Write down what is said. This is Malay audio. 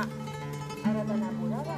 Ara